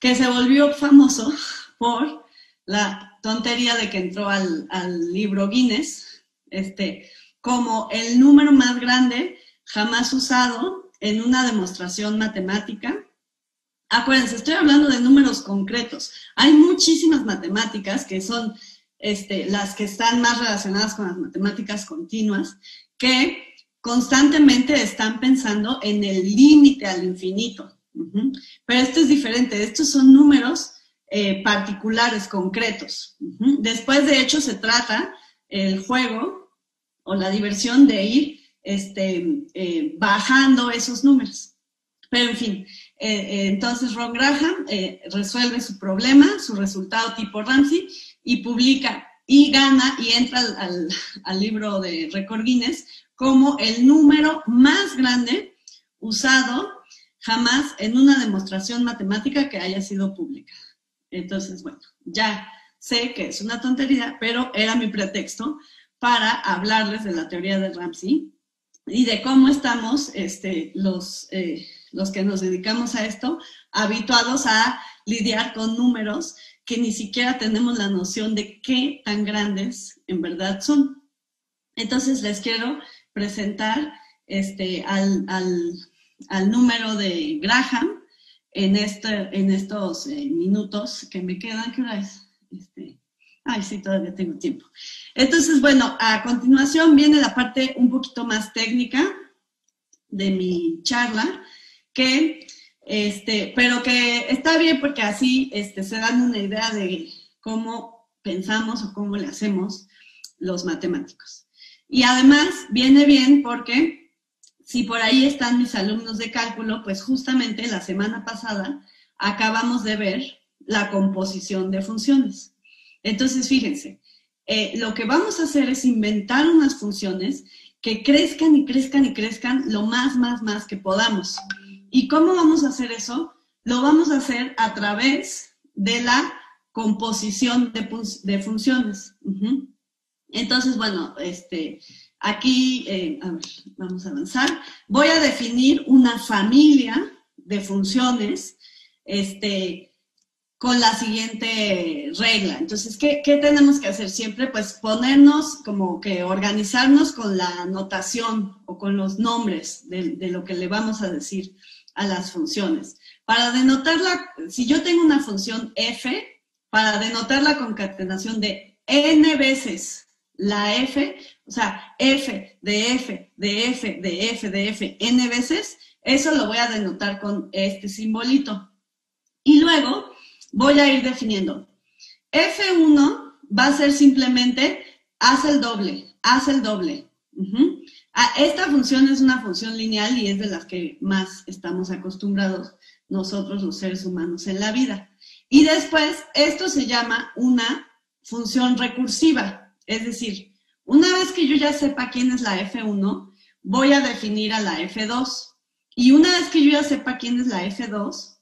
que se volvió famoso por la tontería de que entró al, libro Guinness, este, como el número más grande jamás usado en una demostración matemática. Acuérdense, estoy hablando de números concretos. Hay muchísimas matemáticas que son este, las que están más relacionadas con las matemáticas continuas, que constantemente están pensando en el límite al infinito. Pero esto es diferente, estos son números eh, particulares, concretos. Después, de hecho, se trata el juego o la diversión de ir este, eh, bajando esos números. Pero en fin, eh, entonces Ron Graham resuelve su problema, su resultado tipo Ramsey, y publica y gana y entra al, libro de Record Guinness como el número más grande usado jamás en una demostración matemática que haya sido pública. Entonces, bueno, ya sé que es una tontería, pero era mi pretexto para hablarles de la teoría de Ramsey y de cómo estamos este, los, eh, los que nos dedicamos a esto habituados a lidiar con números que ni siquiera tenemos la noción de qué tan grandes en verdad son. Entonces les quiero presentar este, al, al número de Graham, en, este, en estos eh, minutos que me quedan. ¿Qué hora es? Este, ay, sí, todavía tengo tiempo. Entonces, bueno, a continuación viene la parte un poquito más técnica de mi charla, que, este, pero que está bien porque así este, se dan una idea de cómo pensamos o cómo le hacemos los matemáticos. Y además viene bien porque si por ahí están mis alumnos de cálculo, pues justamente la semana pasada acabamos de ver la composición de funciones. Entonces, fíjense, eh, lo que vamos a hacer es inventar unas funciones que crezcan y crezcan y crezcan lo más, más, más que podamos. ¿Y cómo vamos a hacer eso? Lo vamos a hacer a través de la composición de, funciones. Entonces, bueno, este, Aquí, eh, a ver, vamos a avanzar. Voy a definir una familia de funciones este, con la siguiente regla. Entonces, ¿qué, tenemos que hacer siempre? Pues ponernos como que organizarnos con la notación o con los nombres de, de lo que le vamos a decir a las funciones. Para denotarla, si yo tengo una función f, para denotar la concatenación de n veces la f, o sea, f de f de f de f de f n veces, eso lo voy a denotar con este simbolito. Y luego, voy a ir definiendo. F1 va a ser simplemente haz el doble, haz el doble. Esta función es una función lineal y es de las que más estamos acostumbrados nosotros los seres humanos en la vida. Y después, esto se llama una función recursiva. Es decir, una vez que yo ya sepa quién es la F1, voy a definir a la F2. Y una vez que yo ya sepa quién es la F2,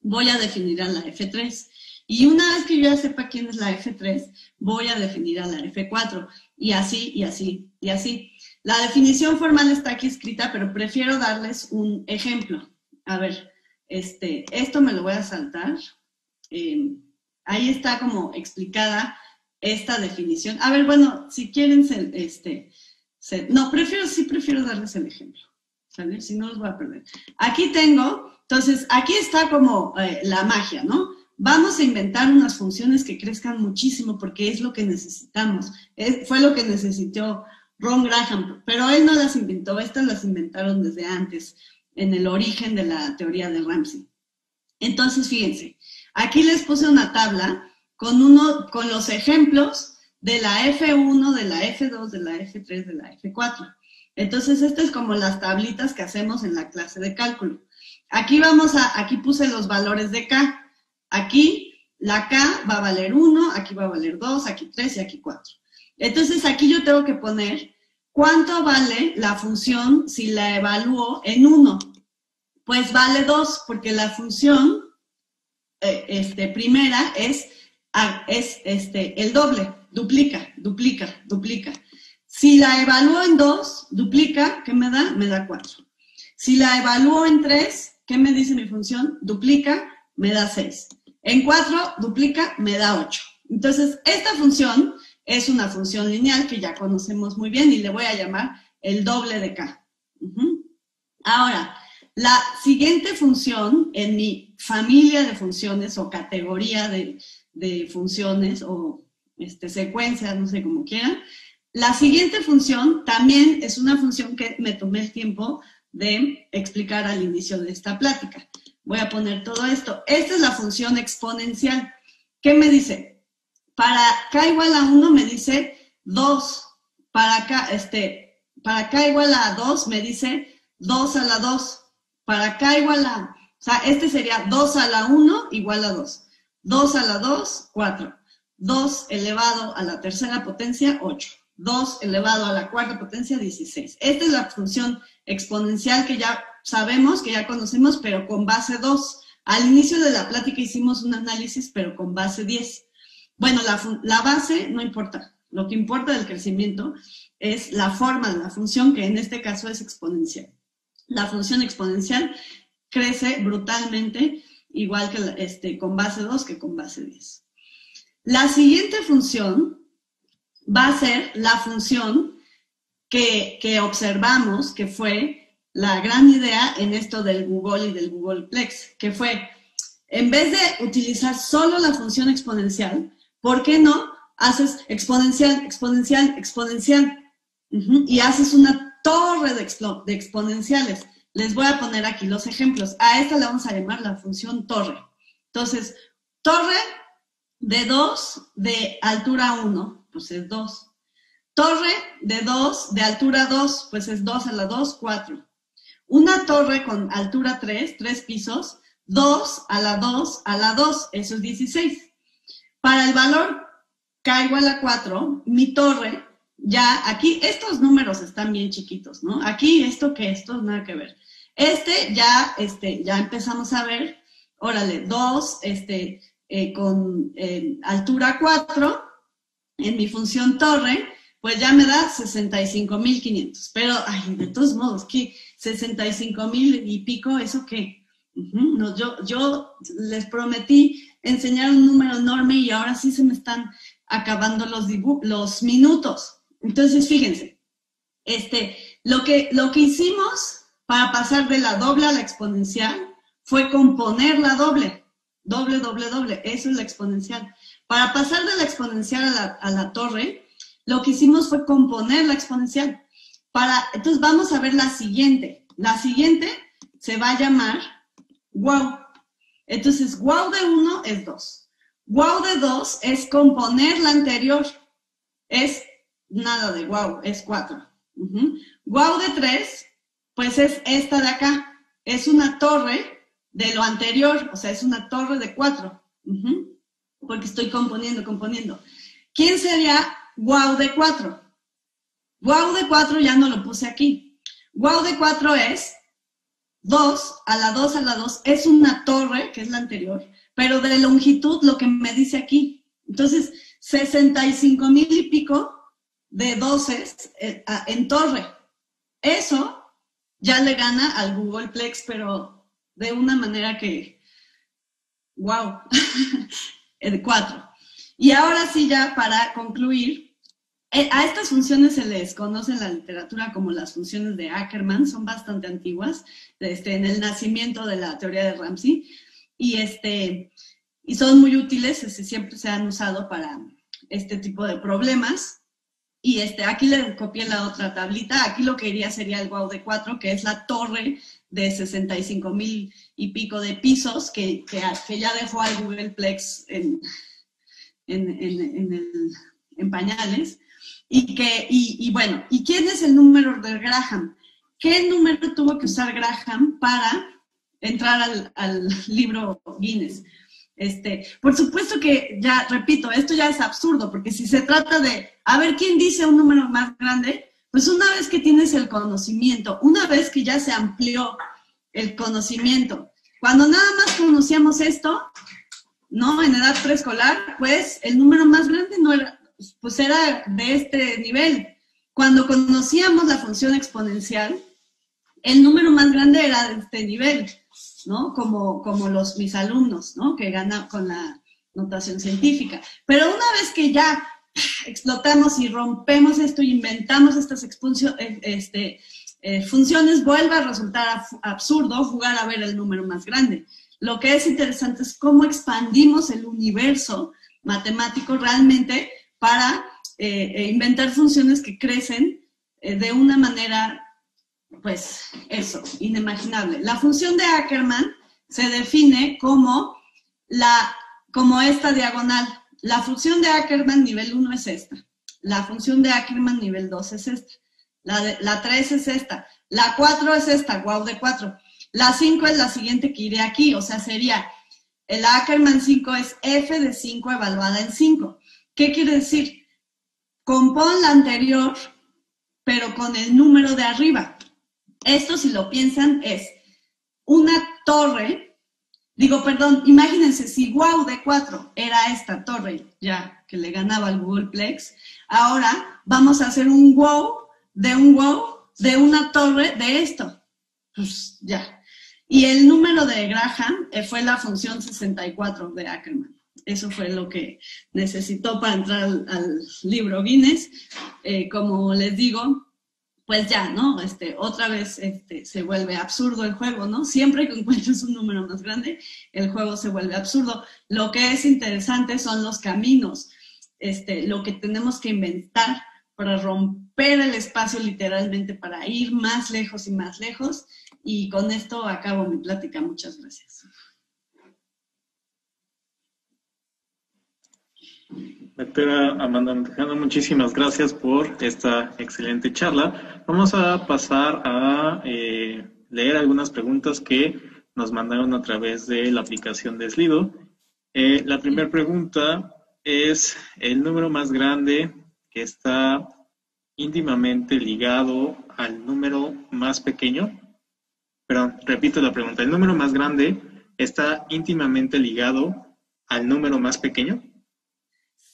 voy a definir a la F3. Y una vez que yo ya sepa quién es la F3, voy a definir a la F4. Y así, y así, y así. La definición formal está aquí escrita, pero prefiero darles un ejemplo. A ver, este, esto me lo voy a saltar. Eh, ahí está como explicada esta definición. A ver, bueno, si quieren, este, no, prefiero, sí prefiero darles el ejemplo. Si no los voy a perder. Aquí tengo entonces, aquí está como eh, la magia, ¿no? Vamos a inventar unas funciones que crezcan muchísimo porque es lo que necesitamos. fue lo que necesitó Ron Graham, pero él no las inventó, estas las inventaron desde antes, en el origen de la teoría de Ramsey. Entonces, fíjense, aquí les puse una tabla con, uno, con los ejemplos de la F1, de la F2, de la F3, de la F4. Entonces, estas es como las tablitas que hacemos en la clase de cálculo. Aquí vamos a, aquí puse los valores de K. Aquí la K va a valer 1, aquí va a valer 2, aquí 3 y aquí 4. Entonces aquí yo tengo que poner cuánto vale la función si la evalúo en 1. Pues vale 2 porque la función eh, este, primera es, es este, el doble, duplica, duplica, duplica. Si la evalúo en 2, duplica, ¿qué me da? Me da 4. Si la evalúo en 3, ¿Qué me dice mi función? Duplica, me da 6. En 4, duplica, me da 8. Entonces, esta función es una función lineal que ya conocemos muy bien y le voy a llamar el doble de k. Ahora, la siguiente función en mi familia de funciones o categoría de, funciones o este, secuencia, no sé cómo quieran, la siguiente función también es una función que me tomé el tiempo de explicar al inicio de esta plática. Voy a poner todo esto. Esta es la función exponencial. ¿Qué me dice? Para k igual a 1 me dice 2. Para k, este, para k igual a 2 me dice 2 a la 2. Para k igual a, o sea, este sería 2 a la 1 igual a 2. 2 a la 2, 4. 2 elevado a la tercera potencia, 8. 2 elevado a la cuarta potencia, 16. Esta es la función exponencial que ya sabemos, que ya conocemos, pero con base 2. Al inicio de la plática hicimos un análisis, pero con base 10. Bueno, la, base no importa. Lo que importa del crecimiento es la forma de la función, que en este caso es exponencial. La función exponencial crece brutalmente, igual que este, con base 2 que con base 10. La siguiente función va a ser la función que, observamos que fue la gran idea en esto del Google y del Googleplex, que fue, en vez de utilizar solo la función exponencial, ¿por qué no haces exponencial, exponencial, exponencial? Y haces una torre de, de exponenciales. Les voy a poner aquí los ejemplos. A esta le vamos a llamar la función torre. Entonces, torre de 2 de altura 1 pues es 2. Torre de 2, de altura 2, pues es 2 a la 2, 4. Una torre con altura 3, 3 pisos, 2 a la 2 a la 2, eso es 16. Para el valor k igual a 4, mi torre, ya aquí, estos números están bien chiquitos, ¿no? Aquí esto que esto, nada que ver. Este ya, este, ya empezamos a ver, órale, 2, este, eh, con eh, altura 4, en mi función torre, pues ya me da 65.500. Pero, ay, de todos modos, ¿qué? 65.000 y pico, ¿eso qué? No, yo, yo les prometí enseñar un número enorme y ahora sí se me están acabando los, los minutos. Entonces, fíjense, este, lo, que, lo que hicimos para pasar de la doble a la exponencial fue componer la doble. Doble, doble, doble. Eso es la exponencial. Para pasar de la exponencial a la, a la torre, lo que hicimos fue componer la exponencial. Para, entonces vamos a ver la siguiente. La siguiente se va a llamar wow. Entonces, wow de 1 es 2. Wow de 2 es componer la anterior. Es nada de wow, es 4. Wow de 3, pues es esta de acá. Es una torre de lo anterior, o sea, es una torre de 4. Porque estoy componiendo, componiendo. ¿Quién sería wow de 4? Wow de 4 ya no lo puse aquí. Wow de 4 es 2 a la 2 a la 2 es una torre, que es la anterior, pero de longitud lo que me dice aquí. Entonces, 65 mil y pico de 12 eh, en torre. Eso ya le gana al Googleplex, pero de una manera que, wow, de 4. Y ahora sí, ya para concluir, a estas funciones se les conoce en la literatura como las funciones de Ackermann, son bastante antiguas, este, en el nacimiento de la teoría de Ramsey, y, este, y son muy útiles, este, siempre se han usado para este tipo de problemas. Y este, aquí le copié la otra tablita, aquí lo que iría sería el wow de 4, que es la torre de 65 mil y pico de pisos que, que, ya dejó al Googleplex en, en, en, en, en pañales. Y, que, y, bueno, ¿y quién es el número de Graham? ¿Qué número tuvo que usar Graham para entrar al, libro Guinness? Este, por supuesto que, ya repito, esto ya es absurdo, porque si se trata de, a ver, ¿quién dice un número más grande? Pues una vez que tienes el conocimiento, una vez que ya se amplió el conocimiento, cuando nada más conocíamos esto, ¿no? En edad preescolar, pues el número más grande no era, pues era de este nivel. Cuando conocíamos la función exponencial, el número más grande era de este nivel, ¿no? Como, como los mis alumnos, ¿no? Que ganan con la notación científica. Pero una vez que ya explotamos y rompemos esto inventamos estas eh, este, eh, funciones, vuelve a resultar absurdo jugar a ver el número más grande. Lo que es interesante es cómo expandimos el universo matemático realmente para eh, eh, inventar funciones que crecen eh, de una manera, pues eso, inimaginable. La función de Ackermann se define como, la, como esta diagonal. La función de Ackermann nivel 1 es esta. La función de Ackermann nivel 2 es esta. La, la 3 es esta. La 4 es esta, wow de 4. La 5 es la siguiente que iré aquí, o sea, sería el Ackermann 5 es f de 5 evaluada en 5. ¿Qué quiere decir? Compón la anterior, pero con el número de arriba. Esto, si lo piensan, es una torre. Digo, perdón, imagínense, si wow de 4 era esta torre ya que le ganaba al Googleplex, ahora vamos a hacer un wow de un wow de una torre de esto. Pues ya. Y el número de Graham eh, fue la función 64 de Ackermann. Eso fue lo que necesitó para entrar al, libro Guinness. Eh, como les digo, pues ya, ¿no? Este, otra vez este, se vuelve absurdo el juego, ¿no? Siempre que encuentres un número más grande, el juego se vuelve absurdo. Lo que es interesante son los caminos, este, lo que tenemos que inventar para romper el espacio literalmente, para ir más lejos y más lejos. Y con esto acabo mi plática. Muchas gracias. Doctora Amanda Montejano, muchísimas gracias por esta excelente charla. Vamos a pasar a eh, leer algunas preguntas que nos mandaron a través de la aplicación de Slido. Eh, la primera pregunta es el número más grande que está íntimamente ligado al número más pequeño. Pero repito la pregunta, ¿el número más grande está íntimamente ligado al número más pequeño?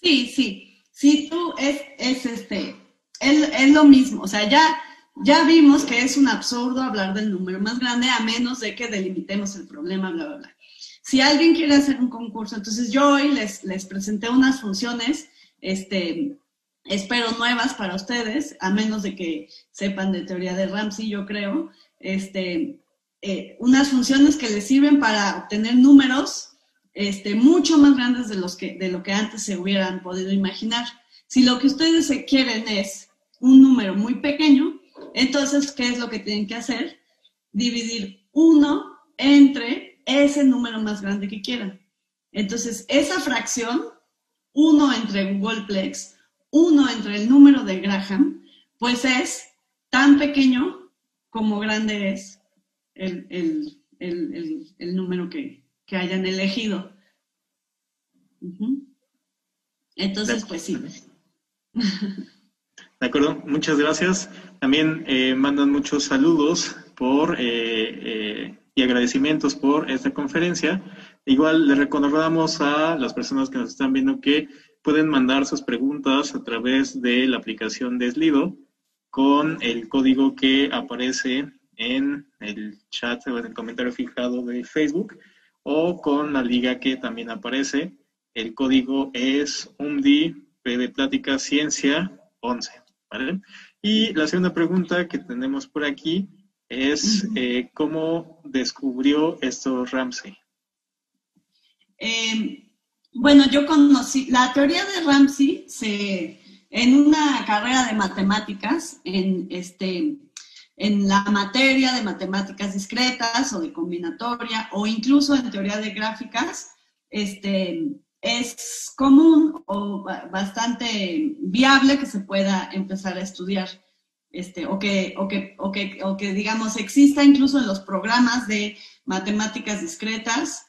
Sí, sí. Sí, tú es, es este, es, lo mismo. O sea, ya ya vimos que es un absurdo hablar del número más grande a menos de que delimitemos el problema, bla, bla, bla. Si alguien quiere hacer un concurso, entonces yo hoy les, les presenté unas funciones, este, espero nuevas para ustedes, a menos de que sepan de teoría de Ramsey, yo creo, este, eh, unas funciones que les sirven para obtener números este, mucho más grandes de, los que, de lo que antes se hubieran podido imaginar. Si lo que ustedes quieren es un número muy pequeño, entonces, ¿qué es lo que tienen que hacer? Dividir uno entre ese número más grande que quieran. Entonces, esa fracción, uno entre Googleplex, uno entre el número de Graham, pues es tan pequeño como grande es el, número que, hayan elegido. Entonces, pues sí. De acuerdo, muchas gracias. También eh, mandan muchos saludos por eh, eh, y agradecimientos por esta conferencia. Igual le recordamos a las personas que nos están viendo que pueden mandar sus preguntas a través de la aplicación de Slido con el código que aparece en el chat o en el comentario fijado de Facebook o con la liga que también aparece. El código es UMDI P de Plática Ciencia 11. Y la segunda pregunta que tenemos por aquí es eh, cómo descubrió esto Ramsey. Em, bueno, yo conocí la teoría de Ramsey se, en una carrera de matemáticas, en, este, en la materia de matemáticas discretas o de combinatoria, o incluso en teoría de gráficas, este, es común o bastante viable que se pueda empezar a estudiar, este, o, que, o, que, o, que, o que, digamos, exista incluso en los programas de matemáticas discretas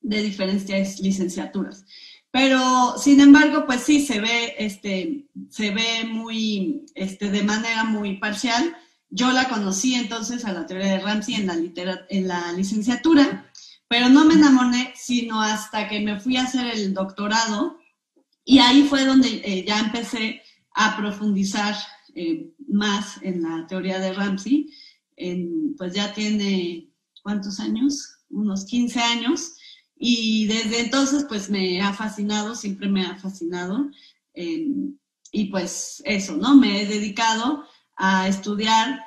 de diferentes licenciaturas. Pero, sin embargo, pues sí, se ve, este, se ve muy, este, de manera muy parcial. Yo la conocí entonces a la teoría de Ramsey en la, en la licenciatura pero no me enamoré sino hasta que me fui a hacer el doctorado y ahí fue donde eh, ya empecé a profundizar eh, más en la teoría de Ramsey. pues ya tiene, ¿cuántos años? Unos 15 años. Y desde entonces, pues me ha fascinado, siempre me ha fascinado. y pues eso, ¿no? Me he dedicado a estudiar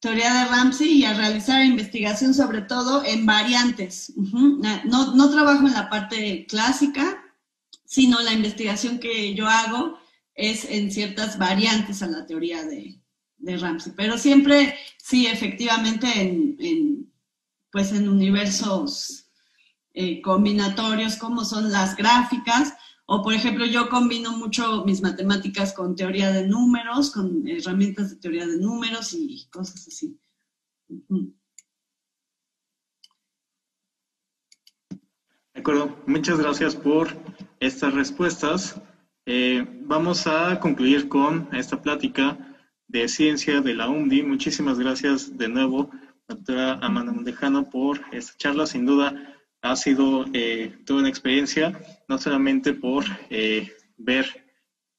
teoría de Ramsey y a realizar investigación sobre todo en variantes. no, trabajo en la parte clásica, sino la investigación que yo hago es en ciertas variantes a la teoría de, Ramsey. Pero siempre, sí, efectivamente, en, pues en universos eh, combinatorios como son las gráficas, o, por ejemplo, yo combino mucho mis matemáticas con teoría de números, con herramientas de teoría de números y cosas así. De acuerdo, muchas gracias por estas respuestas. Eh, vamos a concluir con esta plática de ciencia de la UMDI. Muchísimas gracias de nuevo, doctora Amanda Mondejano, por esta charla. Sin duda, ha sido eh, toda una experiencia, no solamente por eh, ver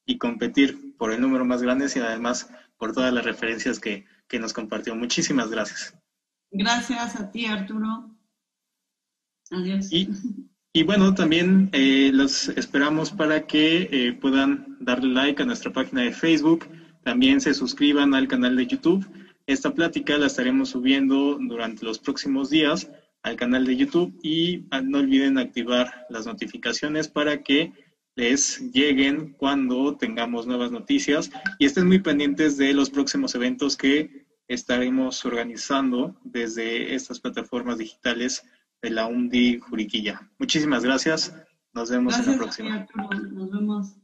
y competir por el número más grande, sino además por todas las referencias que, nos compartió. Muchísimas gracias. Gracias a ti, Arturo. Adiós. Y, bueno, también eh, los esperamos para que puedan darle like a nuestra página de Facebook, también se suscriban al canal de YouTube. Esta plática la estaremos subiendo durante los próximos días al canal de YouTube y ah, no olviden activar las notificaciones para que les lleguen cuando tengamos nuevas noticias y estén muy pendientes de los próximos eventos que estaremos organizando desde estas plataformas digitales de la UNDI Juriquilla. Muchísimas gracias. Nos vemos en la próxima. Nos vemos.